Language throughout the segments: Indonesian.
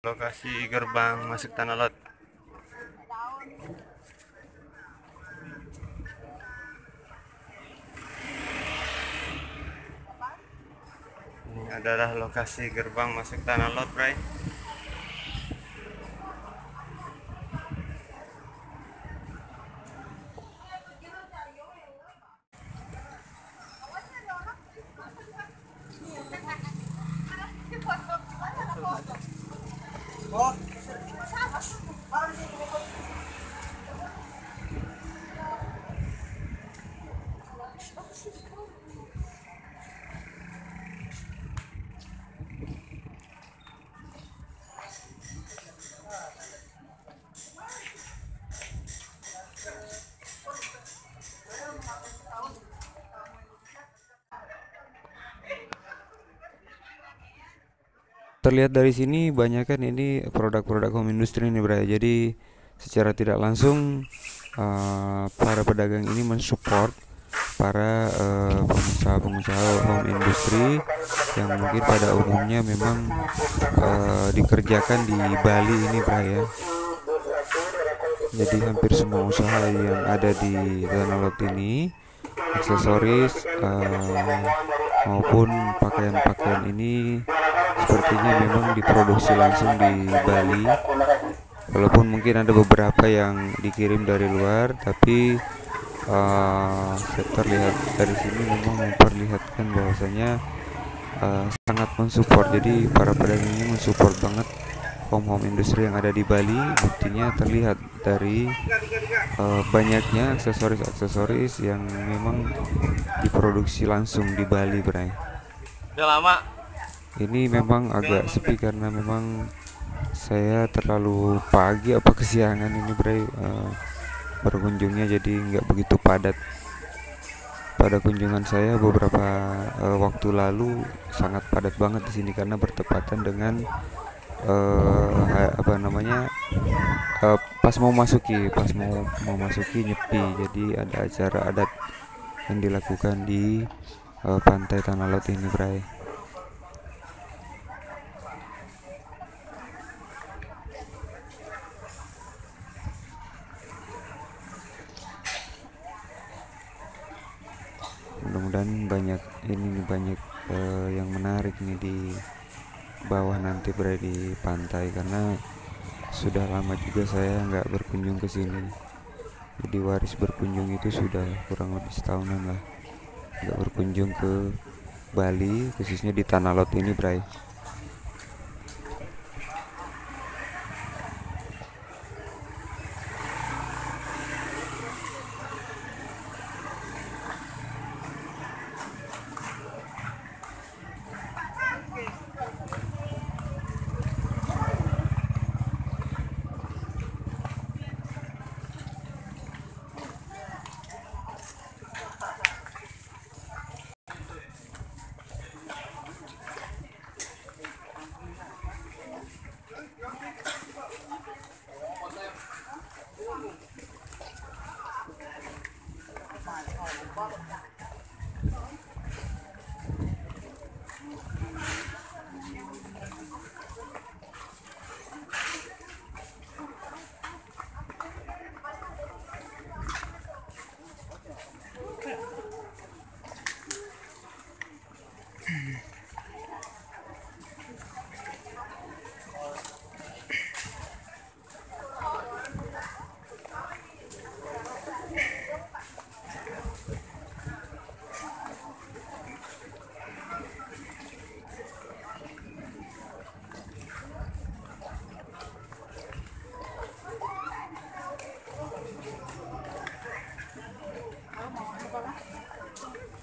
lokasi gerbang masuk Tanah Lot. Ini adalah lokasi gerbang masuk Tanah Lot, Bray. Terlihat dari sini banyak kan ini produk-produk home industry ini Bray. Jadi secara tidak langsung uh, para pedagang ini mensupport para uh, pengusaha-pengusaha home industry yang mungkin pada umumnya memang uh, dikerjakan di Bali ini Bray ya. Jadi hampir semua usaha yang ada di Tanah Lot ini aksesoris uh, maupun pakaian-pakaian ini sepertinya memang diproduksi langsung di Bali. Walaupun mungkin ada beberapa yang dikirim dari luar tapi uh, terlihat dari sini memang memperlihatkan bahwasanya uh, sangat mensupport. Jadi para pedagang ini mensupport banget home home industri yang ada di Bali. Buktinya terlihat dari uh, banyaknya aksesoris-aksesoris yang memang diproduksi langsung di Bali Bray. Udah lama ini memang agak sepi karena memang saya terlalu pagi apa kesiangan ini Bray. Uh, berkunjungnya jadi nggak begitu padat. Pada kunjungan saya beberapa uh, waktu lalu sangat padat banget di sini karena bertepatan dengan uh, apa namanya uh, pas mau masuki pas mau mau masuki nyepi. Jadi ada acara adat yang dilakukan di uh, pantai Tanah Lot ini Bray mudah-mudahan banyak ini banyak uh, yang menarik nih di bawah nanti berada di pantai. Karena sudah lama juga saya nggak berkunjung ke sini. Jadi waris berkunjung itu sudah kurang lebih setahunan lah. Nggak berkunjung ke Bali khususnya di Tanah Lot ini Bray Vamos, vamos lá.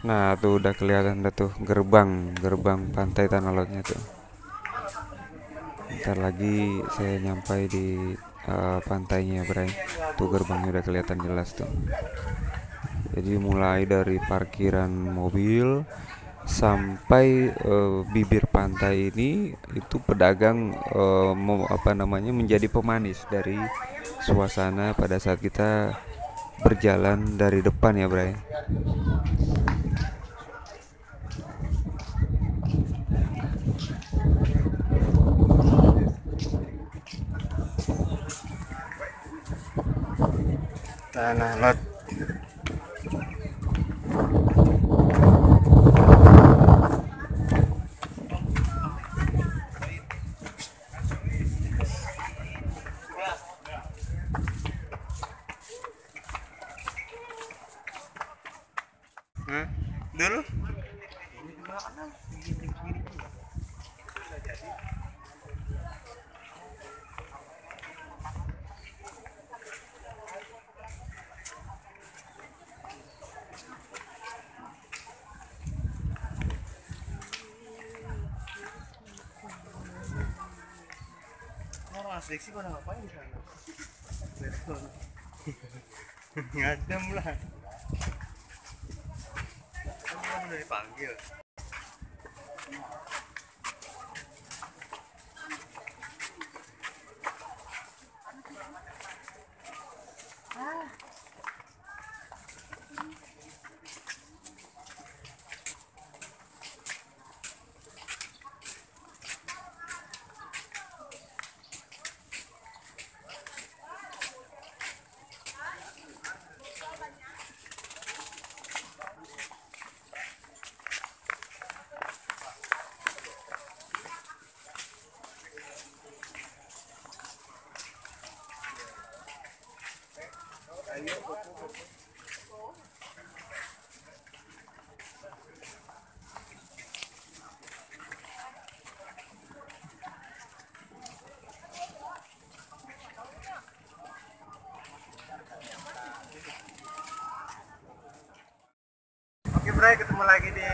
Nah tuh udah kelihatan dah tuh gerbang gerbang pantai Tanah Lotnya tuh. Ntar lagi saya nyampai di uh, pantainya Bray. Tuh gerbangnya udah kelihatan jelas tuh. Jadi mulai dari parkiran mobil sampai uh, bibir pantai ini itu pedagang uh, mau apa namanya menjadi pemanis dari suasana pada saat kita berjalan dari depan ya Bray. Suasana lot. Asik sih pada ngapain di sana? Ngadem lah. Kan udah dipanggil. Oke Bray, ketemu lagi di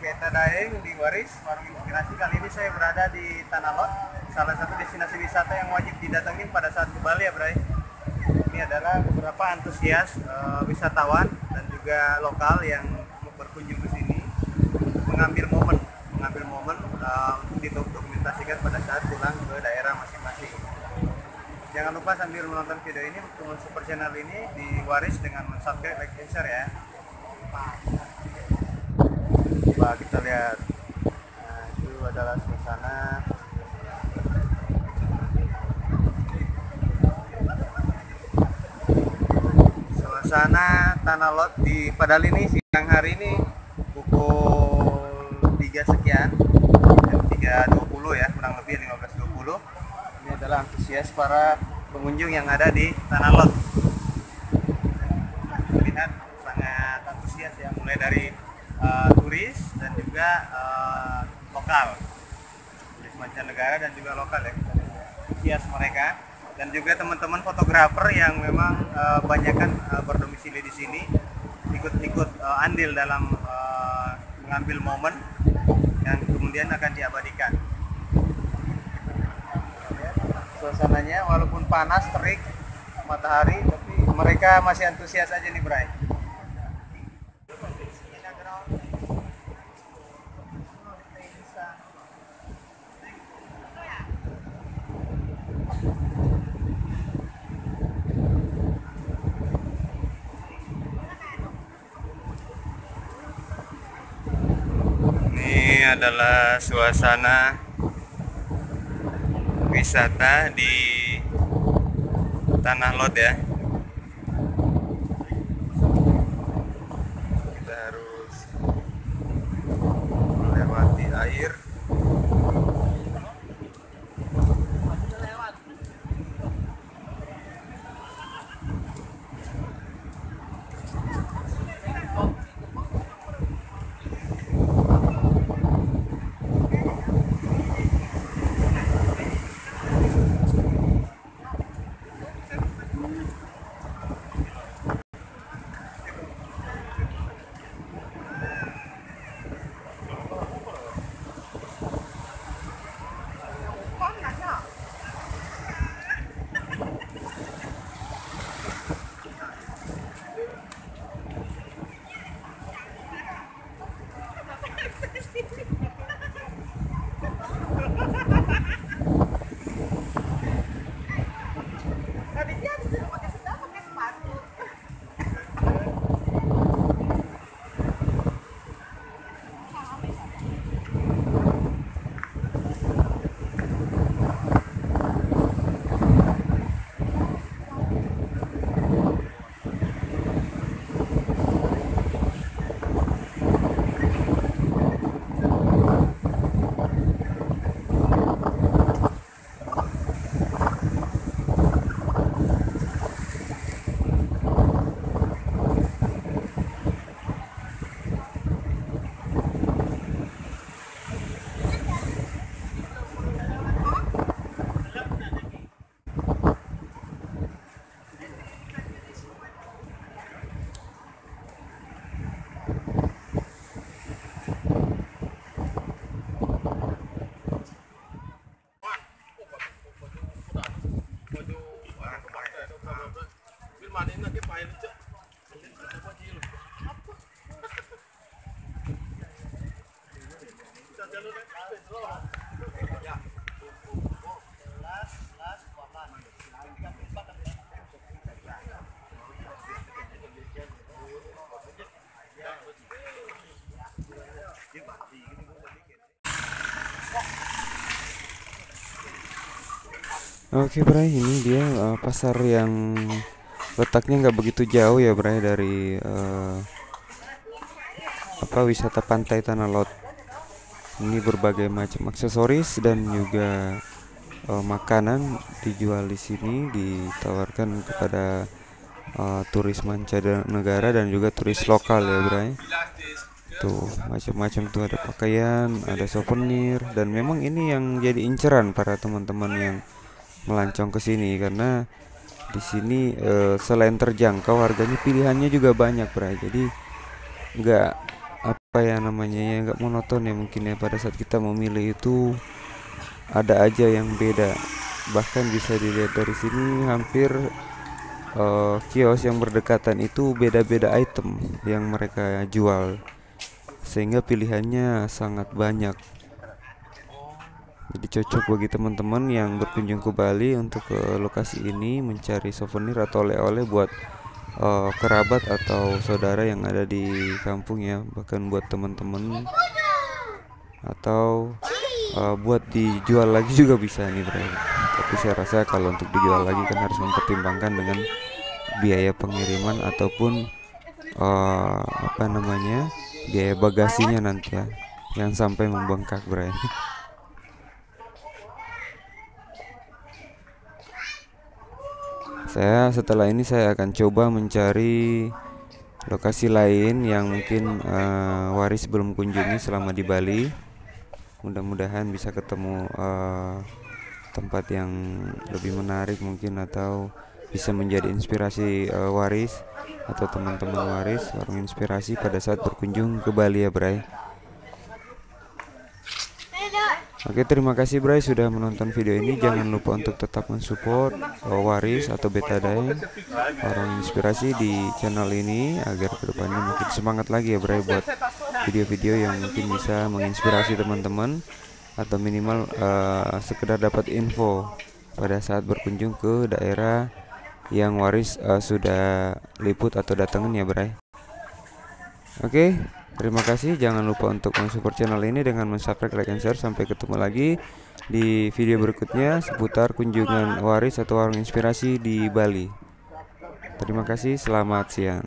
Beta Daeng di Waris, Warung Inspirasi. Kali ini saya berada di Tanah Lot, salah satu destinasi wisata yang wajib didatengin pada saat ke Bali ya Bray. Ini adalah beberapa antusias eh, wisatawan dan juga lokal yang berkunjung ke sini mengambil momen, mengambil momen eh, untuk didokumentasikan pada saat pulang ke daerah masing-masing. Jangan lupa sambil menonton video ini, untuk super channel ini di Waris dengan subscribe, like, dan share ya. Coba kita lihat. Nah, itu adalah suasana. Suasana Tanah Lot di Padal ini siang hari ini pukul 3 sekian. Jam 3.20 ya, kurang lebih 15.20. Ini adalah antusias para pengunjung yang ada di Tanah Lot. Lihat sangat antusias ya, mulai dari uh, turis dan juga uh, lokal turis mancanegara dan juga lokal ya antusias mereka dan juga teman-teman fotografer yang memang uh, banyakkan uh, berdomisili di sini ikut-ikut uh, andil dalam uh, mengambil momen yang kemudian akan diabadikan. Suasananya walaupun panas terik matahari tapi mereka masih antusias aja nih Bray Ini adalah suasana wisata di Tanah Lot ya. Kita harus melewati air. Oke Bray, ini dia uh, pasar yang letaknya nggak begitu jauh ya Bray dari uh, apa wisata pantai Tanah Lot. Ini berbagai macam aksesoris dan juga uh, makanan dijual di sini ditawarkan kepada uh, turis mancanegara dan juga turis lokal ya Bray. Tuh macam-macam tuh ada pakaian, ada souvenir dan memang ini yang jadi inceran para teman-teman yang melancong ke sini karena di sini e, selain terjangkau harganya pilihannya juga banyak bray jadi nggak apa ya namanya ya nggak monoton ya mungkin ya. Pada saat kita memilih itu ada aja yang beda. Bahkan bisa dilihat dari sini hampir e, kios yang berdekatan itu beda-beda item yang mereka jual. Sehingga pilihannya sangat banyak. Jadi cocok bagi teman-teman yang berkunjung ke Bali untuk ke lokasi ini mencari souvenir atau oleh-oleh buat uh, kerabat atau saudara yang ada di kampung ya bahkan buat teman-teman. Atau uh, buat dijual lagi juga bisa nih bro tapi saya rasa kalau untuk dijual lagi kan harus mempertimbangkan dengan biaya pengiriman ataupun uh, apa namanya biaya bagasinya nanti ya yang sampai membengkak bro saya setelah ini saya akan coba mencari lokasi lain yang mungkin uh, waris belum kunjungi selama di Bali. Mudah-mudahan bisa ketemu uh, tempat yang lebih menarik mungkin atau bisa menjadi inspirasi uh, waris atau teman-teman waris warung inspirasi pada saat berkunjung ke Bali ya Bray Oke terima kasih Bray sudah menonton video ini. Jangan lupa untuk tetap mensupport Waris atau Betadine Orang inspirasi di channel ini Agar ke depannya makin semangat lagi ya Bray Buat video-video yang mungkin bisa menginspirasi teman-teman Atau minimal uh, sekedar dapat info Pada saat berkunjung ke daerah yang Waris uh, sudah liput atau datengin ya Bray. Oke Terima kasih, jangan lupa untuk mensupport channel ini dengan subscribe, like, dan share. Sampai ketemu lagi di video berikutnya seputar kunjungan waris atau warung inspirasi di Bali. Terima kasih, selamat siang.